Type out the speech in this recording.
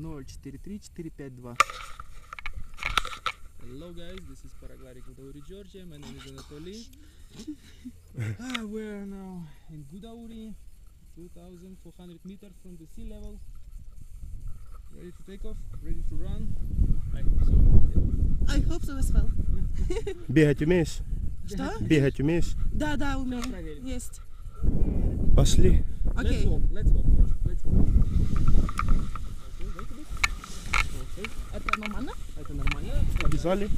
043452. Hello guys, this is Paragliding Gudauri, Georgia. My name is Anatoly. ah, we are now in Gudauri, 2,400 meters from the sea level. Ready to take off? Ready to run? I hope so. I hope so as well. Бегать умеешь? Что? Бегать умеешь? Да, да, умею. Есть. Пошли. Let's walk, let's walk, нормально? это нормально. Побежали.